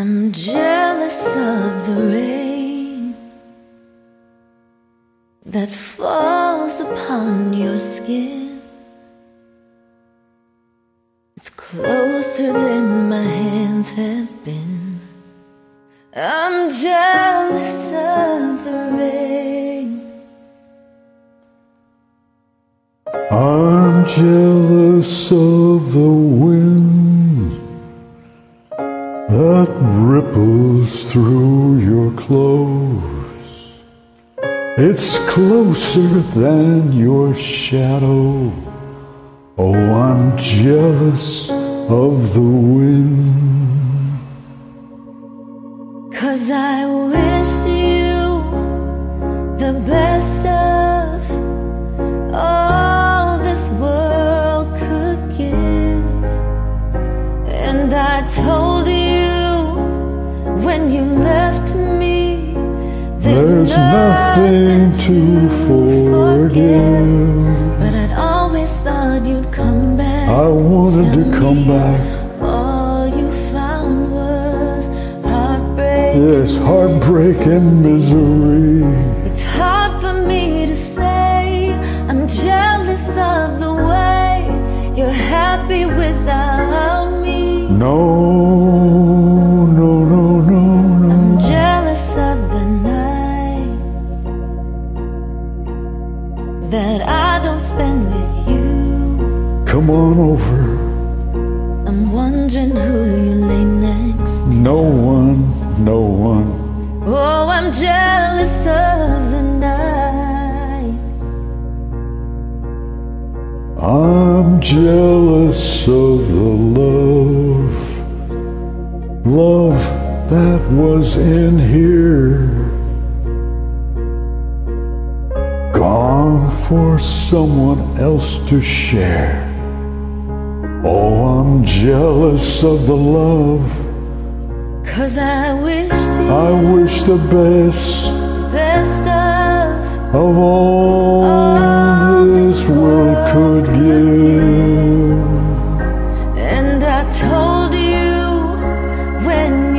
I'm jealous of the rain that falls upon your skin. It's closer than my hands have been. I'm jealous of the rain. I'm jealous of the wind ripples through your clothes. It's closer than your shadow. Oh, I'm jealous of the wind. Cause I wish you the best of all this world could give. And I told you when you left me, there's, There's nothing to forgive. But I'd always thought you'd come back. I wanted to Tell come back. All you found was heartbreak. Yes, heartbreak and misery. It's hard for me to say I'm jealous of the way you're happy without me. No, that I don't spend with you. Come on over. I'm wondering who you lay next. No one, no one. Oh, I'm jealous of the nights. I'm jealous of the love, love that was in here. For someone else to share. Oh, I'm jealous of the love. Cause I wished you I wish the best best of of all this world could give. And I told you when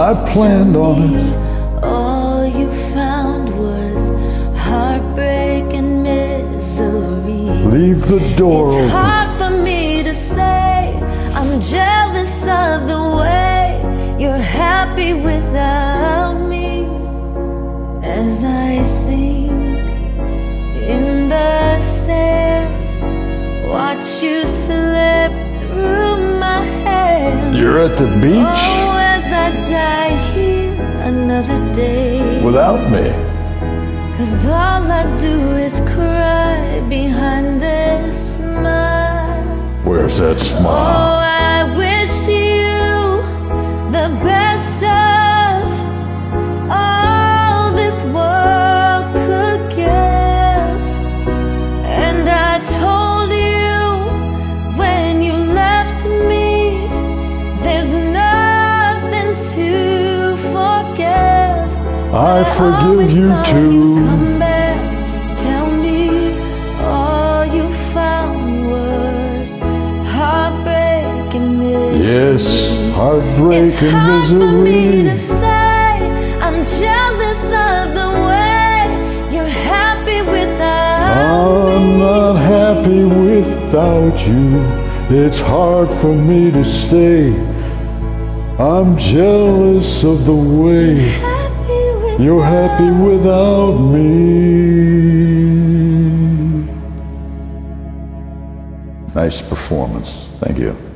I planned on it. All you found was heartbreak and misery. Leave the door It's open. hard for me to say I'm jealous of the way you're happy without me As I sink in the sand Watch you slip through my hands You're at the beach Oh, die here another day without me. Cause all I do is cry behind this smile. Where's that Oh, smile? I wished I forgive you too. you'd come back. Tell me all you found was heartbreak and misery. Yes, heartbreak It's and hard for me to say I'm jealous of the way you're happy without I'm me. not happy without you. It's hard for me to say. I'm jealous of the way you're happy without me. Nice performance. Thank you.